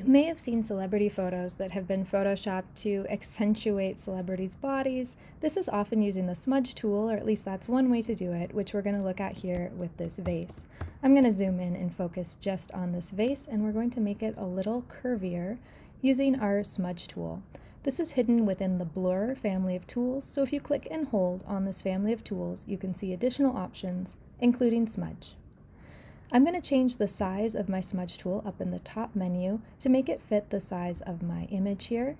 You may have seen celebrity photos that have been photoshopped to accentuate celebrities' bodies. This is often using the smudge tool, or at least that's one way to do it, which we're going to look at here with this vase. I'm going to zoom in and focus just on this vase, and we're going to make it a little curvier using our smudge tool. This is hidden within the Blur family of tools, so if you click and hold on this family of tools, you can see additional options, including smudge. I'm going to change the size of my smudge tool up in the top menu to make it fit the size of my image here.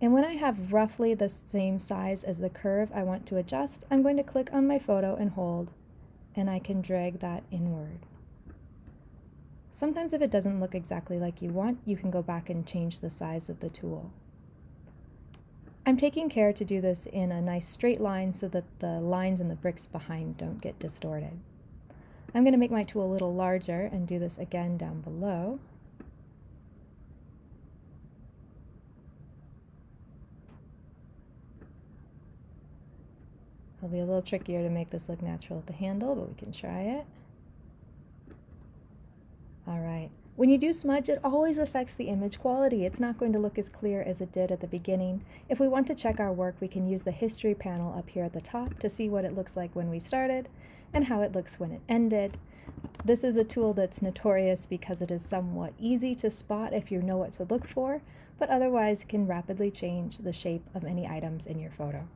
And when I have roughly the same size as the curve I want to adjust, I'm going to click on my photo and hold, and I can drag that inward. Sometimes if it doesn't look exactly like you want, you can go back and change the size of the tool. I'm taking care to do this in a nice straight line so that the lines and the bricks behind don't get distorted. I'm going to make my tool a little larger and do this again down below. It'll be a little trickier to make this look natural with the handle, but we can try it. All right. When you do smudge, it always affects the image quality. It's not going to look as clear as it did at the beginning. If we want to check our work, we can use the history panel up here at the top to see what it looks like when we started and how it looks when it ended. This is a tool that's notorious because it is somewhat easy to spot if you know what to look for, but otherwise can rapidly change the shape of any items in your photo.